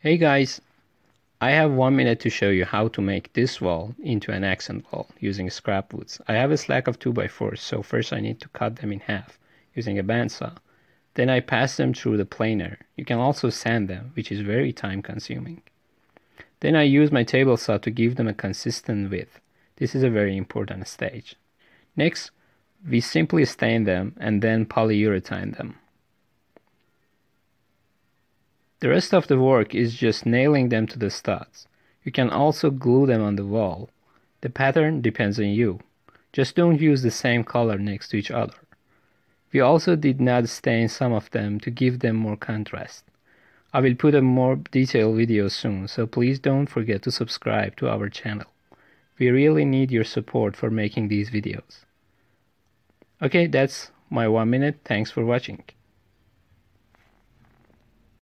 Hey guys, I have one minute to show you how to make this wall into an accent wall using scrap woods. I have a slack of 2x4s, so first I need to cut them in half using a bandsaw. Then I pass them through the planer. You can also sand them, which is very time consuming. Then I use my table saw to give them a consistent width. This is a very important stage. Next, we simply stain them and then polyurethane them. The rest of the work is just nailing them to the studs. You can also glue them on the wall. The pattern depends on you. Just don't use the same color next to each other. We also did not stain some of them to give them more contrast. I will put a more detailed video soon, so please don't forget to subscribe to our channel. We really need your support for making these videos. Okay, that's my one minute. Thanks for watching.